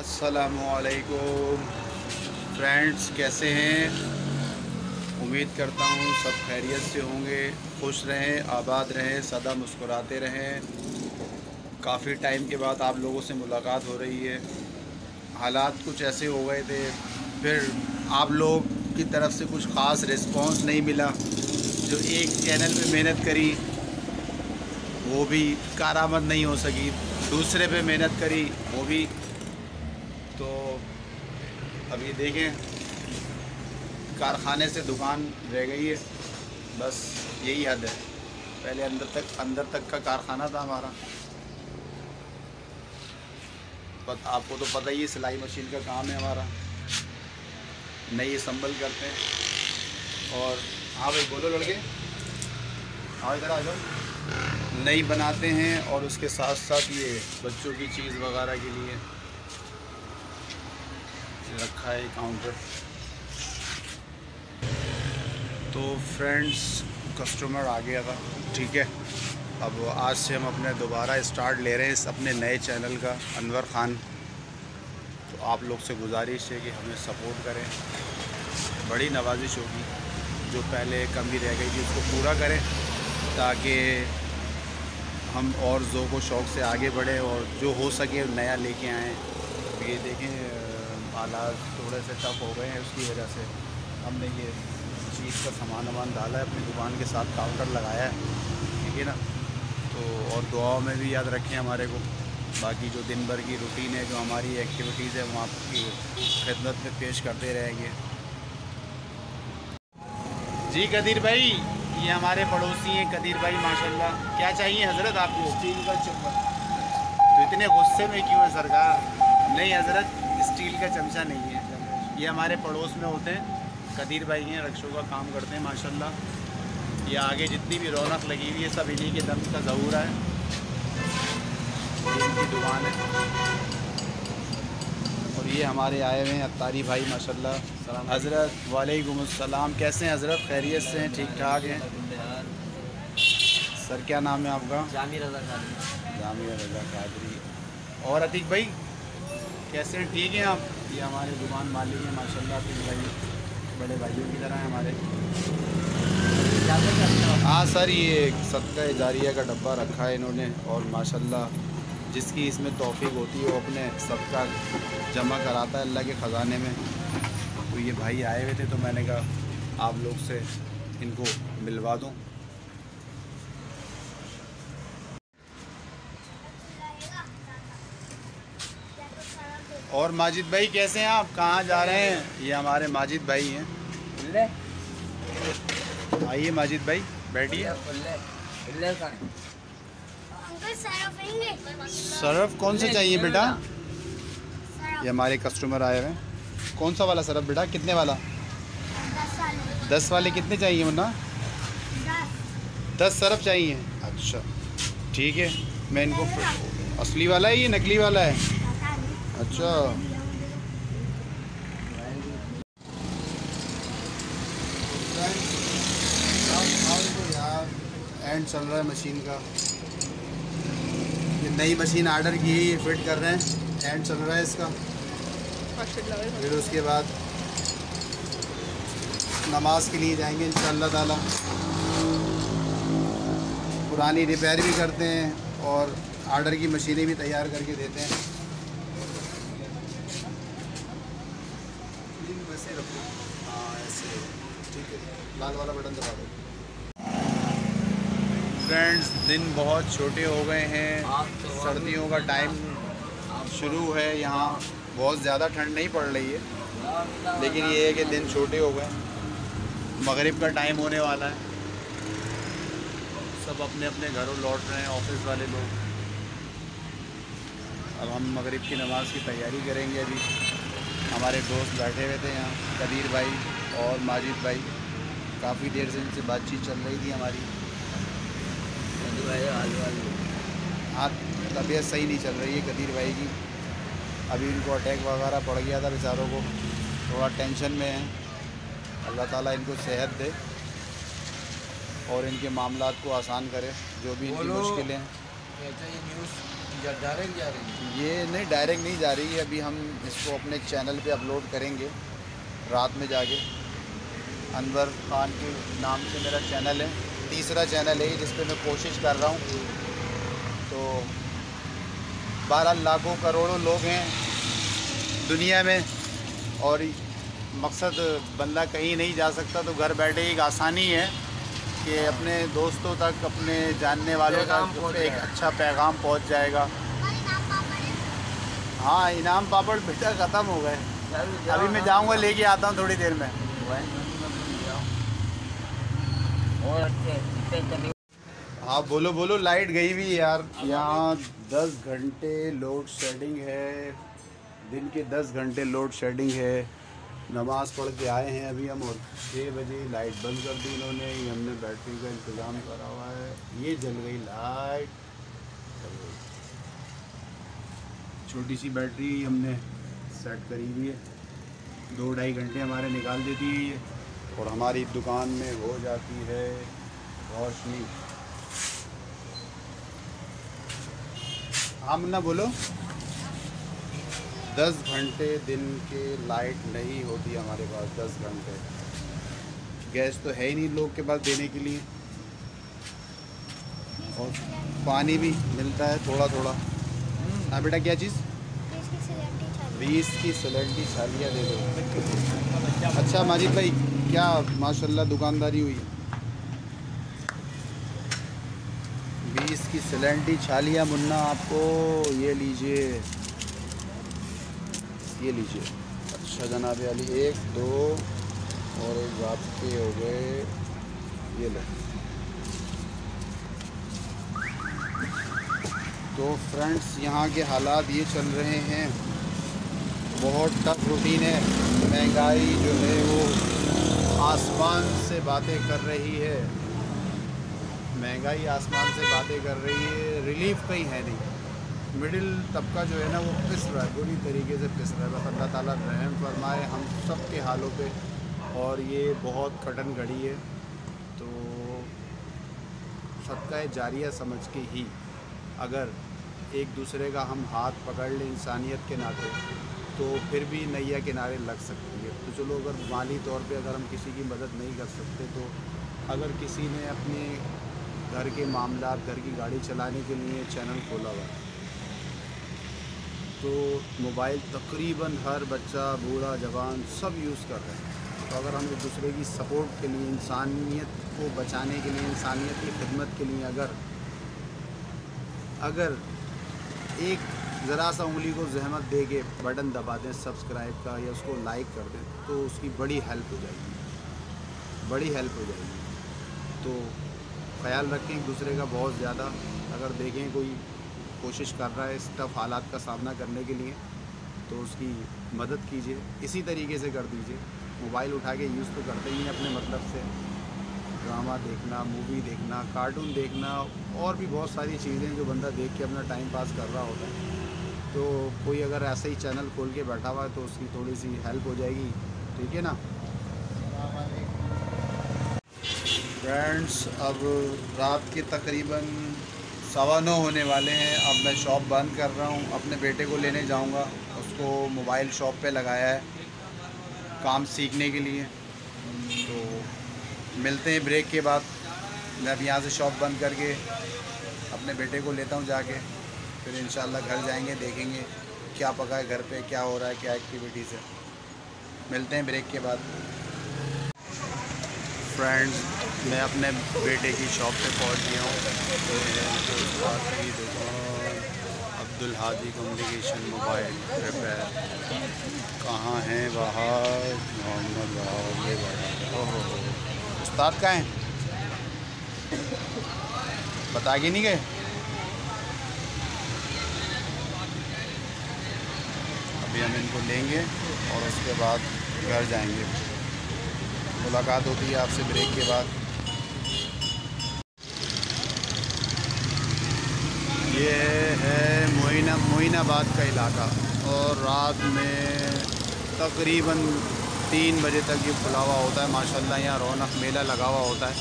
असलकुम फ्रेंड्स कैसे हैं? उम्मीद करता हूँ सब खैरियत से होंगे। खुश रहें, आबाद रहें, सदा मुस्कुराते रहें। काफ़ी टाइम के बाद आप लोगों से मुलाकात हो रही है। हालात कुछ ऐसे हो गए थे, फिर आप लोग की तरफ़ से कुछ ख़ास रिस्पांस नहीं मिला। जो एक चैनल पे मेहनत करी, वो भी कारामद नहीं हो सकी। दूसरे पे मेहनत करी, वो भी तो अभी देखें कारखाने से दुकान रह गई है। बस यही हद है। पहले अंदर तक अंदर तक का कारखाना था हमारा। पत, आपको तो पता ही है सिलाई मशीन का काम है हमारा। नई संभल करते हैं। और हाँ भाई बोलो लड़के। हाँ इधर आ जाओ। नई बनाते हैं और उसके साथ साथ ये बच्चों की चीज़ वगैरह के लिए रखा है काउंटर तो फ्रेंड्स कस्टमर आ गया था, ठीक है? अब आज से हम अपने दोबारा स्टार्ट ले रहे हैं इस अपने नए चैनल का अनवर ख़ान तो आप लोग से गुजारिश है कि हमें सपोर्ट करें। बड़ी नवाजिश होगी, जो पहले कमी रह गई थी, उसको पूरा करें, ताकि हम और जो को शौक़ से आगे बढ़े और जो हो सके नया लेके आएँ। ये देखें हालात थोड़े से टफ हो गए हैं उसकी वजह से। हमने ये चीज़ का सामान वामान डाला है अपनी दुकान के साथ काउंटर लगाया है ठीक है ना? तो और दुआओं में भी याद रखें हमारे को। बाकी जो दिन भर की रूटीन है जो हमारी एक्टिविटीज़ है वो आपकी खिदमत में पेश करते रहेंगे। जी कदीर भाई ये हमारे पड़ोसी हैं कदीर भाई माशाल्लाह। क्या चाहिए हज़रत आपको? स्टील का चम्मच। तो इतने गुस्से में क्यों है सरकार? नहीं हज़रत स्टील का चमचा नहीं है। ये हमारे पड़ोस में होते हैं। कदीर भाई हैं रक्षों का काम करते हैं माशाल्लाह। ये आगे जितनी भी रौनक लगी हुई है सब इन्हीं के दम का ज़रूर है। इनकी दुकान है। और ये हमारे आए हुए हैं अतारी भाई माशाल्लाह। हज़रत वालेकुम अस्सलाम कैसे हैं हज़रत? खैरियत से हैं ठीक ठाक हैं? सर क्या नाम है आपका? जामिर रजा कादरी जामिर रजा कादरी और अतीक भाई? कैसे हैं? ठीक हैं आप? ये हमारे दुकान मालिक हैं, माशाल्लाह तीन भाई, बड़े भाइयों की तरह हैं हमारे। हाँ सर, ये सदका इजारिया का डब्बा रखा है इन्होंने और माशाल्लाह जिसकी इसमें तोफ़ी होती है, वो अपने सबका जमा कराता है अल्लाह के ख़जाने में। तो ये भाई आए हुए थे तो मैंने कहा आप लोग से इनको मिलवा दूँ। और माजिद भाई कैसे हैं आप? कहाँ जा रहे हैं? ये हमारे माजिद भाई हैं। आइए माजिद भाई बैठिए। सरफ कौन सा चाहिए बेटा? ये हमारे कस्टमर आए हुए हैं। कौन सा वाला सरफ बेटा? कितने वाला? दस वाले। कितने चाहिए मुन्ना? दस। सरफ चाहिए। अच्छा ठीक है। मैं इनको असली वाला है ये नकली वाला है? अच्छा। एंड चल रहा है मशीन का। ये नई मशीन ऑर्डर की है ये फिट कर रहे हैं। एंड चल रहा है इसका। फिर उसके बाद नमाज़ के लिए जाएँगे इन ताला। पुरानी रिपेयर भी करते हैं और आर्डर की मशीनें भी तैयार करके देते हैं। वैसे रखो। हाँ ऐसे ठीक है लाल वाला बटन दबा दो। फ्रेंड्स दिन बहुत छोटे हो गए हैं। सर्दियों का टाइम शुरू है यहाँ बहुत ज़्यादा ठंड नहीं पड़ रही है। लेकिन ये है कि दिन छोटे हो गए मगरिब का टाइम होने वाला है। सब अपने अपने घरों लौट रहे हैं ऑफ़िस वाले लोग। अब हम मगरिब की नमाज़ की तैयारी करेंगे अभी। हमारे दोस्त बैठे हुए थे यहाँ कदीर भाई और माजिद भाई। काफ़ी देर से इनसे बातचीत चल रही थी हमारी। हाँ तबीयत सही नहीं चल रही है कदीर भाई की। अभी इनको अटैक वगैरह पड़ गया था बेचारों को। थोड़ा टेंशन में है। अल्लाह ताला इनको सेहत दे और इनके मामला को आसान करे जो भी इनकी मुश्किलें हैं। या डायरेक्ट जा रही है ये नहीं डायरेक्ट नहीं जा रही है। अभी हम इसको अपने चैनल पे अपलोड करेंगे, रात में जाके। अनवर खान के नाम से मेरा चैनल है। तीसरा चैनल है, जिस पर मैं कोशिश कर रहा हूँ। तो बारह लाखों करोड़ों लोग हैं दुनिया में, और मकसद बंदा कहीं नहीं जा सकता तो घर बैठे एक आसानी है। कि अपने दोस्तों तक अपने जानने वालों तक एक अच्छा पैगाम पहुँच जाएगा। हाँ इनाम पापड़ बेटा ख़त्म हो गए। अभी मैं जाऊँगा लेके आता हूँ थोड़ी देर में। हाँ बोलो बोलो लाइट गई भी यार। यहाँ दस घंटे लोड शेडिंग है। दिन के दस घंटे लोड शेडिंग है। नमाज़ पढ़ के आए हैं अभी हम और छः बजे लाइट बंद कर दी इन्होंने, ये हमने बैटरी का इंतज़ाम करा हुआ है। ये जल गई लाइट। छोटी सी बैटरी हमने सेट करी हुई है। दो ढाई घंटे हमारे निकाल देती है ये। और हमारी दुकान में हो जाती है रोशनी। हाँ मुन्ना बोलो। दस घंटे दिन के लाइट नहीं होती हमारे पास, दस घंटे। गैस तो है ही नहीं लोग के पास देने के लिए। और पानी भी मिलता है थोड़ा थोड़ा हाँ बेटा, क्या चीज़? बीस की सिलेंडी छालियाँ दे दो। अच्छा माजिद भाई, क्या माशाल्लाह दुकानदारी हुई? बीस की सिलेंडी छालियाँ, मुन्ना आपको ये लीजिए। ये लीजिए। अच्छा जनाब अली एक, दो, और एक आपके हो गए। ये लो। तो फ्रेंड्स, यहाँ के हालात ये चल रहे हैं। बहुत टफ रूटीन है। महँगाई जो है वो आसमान से बातें कर रही है। महँगाई आसमान से बातें कर रही है। रिलीफ कहीं है नहीं। मिडिल तबका जो है ना, वो पिस रहा है, बुरी तरीके से पिस रहा है। बस अल्लाह ताला रहम फरमाए, हम सब के हालों पे। और ये बहुत कठिन घड़ी है तो सबका जारिया समझ के ही अगर एक दूसरे का हम हाथ पकड़ लें इंसानियत के नाते तो फिर भी नैया किनारे लग सकती है। तो चलो, अगर माली तौर पे अगर हम किसी की मदद नहीं कर सकते तो अगर किसी ने अपने घर के मामला घर की गाड़ी चलाने के लिए चैनल खोला हुआ है तो मोबाइल तकरीबन हर बच्चा, बूढ़ा, जवान सब यूज़ कर रहे हैं। तो अगर हम एक दूसरे की सपोर्ट के लिए, इंसानियत को बचाने के लिए, इंसानियत की खिदमत के लिए अगर अगर एक ज़रा सा उंगली को जहमत दे के बटन दबा दें, सब्सक्राइब का या उसको लाइक कर दें तो उसकी बड़ी हेल्प हो जाएगी। बड़ी हेल्प हो जाएगी। तो ख्याल रखें एक दूसरे का बहुत ज़्यादा। अगर देखें कोई कोशिश कर रहा है इस टफ हालात का सामना करने के लिए तो उसकी मदद कीजिए। इसी तरीके से कर दीजिए। मोबाइल उठा के यूज़ तो करते ही हैं अपने मतलब से। ड्रामा देखना, मूवी देखना, कार्टून देखना, और भी बहुत सारी चीज़ें जो बंदा देख के अपना टाइम पास कर रहा होता है। तो कोई अगर ऐसे ही चैनल खोल के बैठा हुआ है तो उसकी थोड़ी सी हेल्प हो जाएगी। ठीक है ना? फ्रेंड्स, अब रात के तकरीबन सवा नौ होने वाले हैं। अब मैं शॉप बंद कर रहा हूँ। अपने बेटे को लेने जाऊँगा। उसको मोबाइल शॉप पे लगाया है काम सीखने के लिए। तो मिलते हैं ब्रेक के बाद। मैं अब यहाँ से शॉप बंद करके अपने बेटे को लेता हूँ जाके। फिर इंशाल्लाह घर जाएँगे, देखेंगे क्या पका है घर पे, क्या हो रहा है, क्या एक्टिविटीज़ है। मिलते हैं ब्रेक के बाद। फ्रेंड्स मैं अपने बेटे की शॉप पे पहुँच गया हूँ। तो की दुकान Abdul Hadi communication mobile repair कहाँ हैं बाहर? मोहम्मद उस्ताद कहाँ हैं? बता के नहीं गए? अभी हम इनको लेंगे और उसके बाद घर जाएँगे। मुलाकात होती है आपसे ब्रेक के बाद। ये है मोइना, मोइनाबाद का इलाका। और रात में तकरीबन तीन बजे तक ये खुला हुआ होता है। माशाल्लाह, यहाँ रौनक मेला लगा हुआ होता है।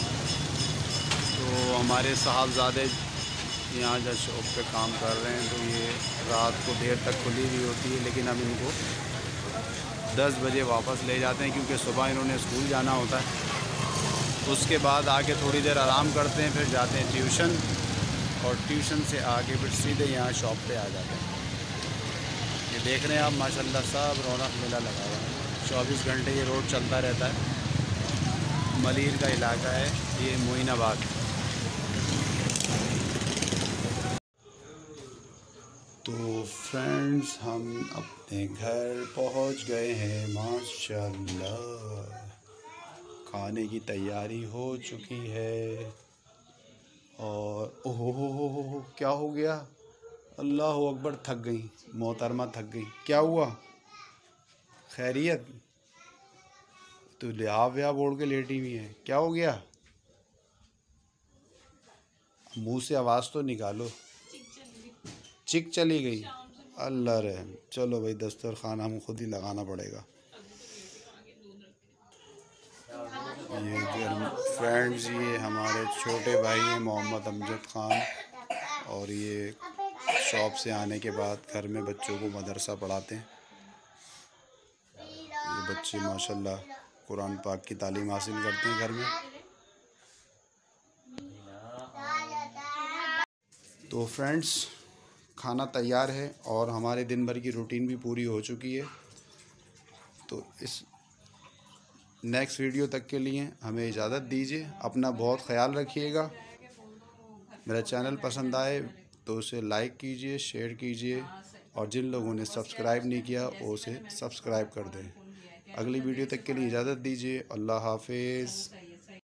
तो हमारे साहबजादे यहाँ जब शॉप पे काम कर रहे हैं। तो ये रात को देर तक खुली हुई होती है, लेकिन अब इनको दस बजे वापस ले जाते हैं, क्योंकि सुबह इन्होंने स्कूल जाना होता है। उसके बाद आके थोड़ी देर आराम करते हैं, फिर जाते हैं ट्यूशन और ट्यूशन से आके फिर सीधे यहाँ शॉप पे आ जाते हैं। ये देख रहे हैं आप, माशाल्लाह सब रौनक मेला लगा हुआ है। चौबीस घंटे ये रोड चलता रहता है। मलिर का इलाका है, ये मोइनाबाद। तो फ्रेंड्स हम अपने घर पहुँच गए हैं माशाल्लाह। खाने की तैयारी हो चुकी है। और ओहो हो हो हो क्या हो गया? अल्लाह अकबर थक गई मोहतरमा थक गई। क्या हुआ? खैरियत? तो लिहाव व्याव ओढ़ के लेटी हुई है। क्या हो गया? मुँह से आवाज़ तो निकालो। चिक चली गई। अल्लाह रहम। चलो भाई दस्तर दस्तरखान हम खुद ही लगाना पड़ेगा। ये फ्रेंड्स, ये हमारे छोटे भाई हैं मोहम्मद अमजद ख़ान। और ये शॉप से आने के बाद घर में बच्चों को मदरसा पढ़ाते हैं। ये बच्चे माशाल्लाह कुरान पाक की तालीम हासिल करते हैं घर में। तो फ्रेंड्स खाना तैयार है और हमारे दिन भर की रूटीन भी पूरी हो चुकी है। तो इस नेक्स्ट वीडियो तक के लिए हमें इजाज़त दीजिए, अपना बहुत ख्याल रखिएगा। मेरा चैनल पसंद आए तो उसे लाइक कीजिए शेयर कीजिए और जिन लोगों ने सब्सक्राइब नहीं किया वो उसे सब्सक्राइब कर दें। अगली वीडियो तक के लिए इजाज़त दीजिए। अल्लाह हाफिज़।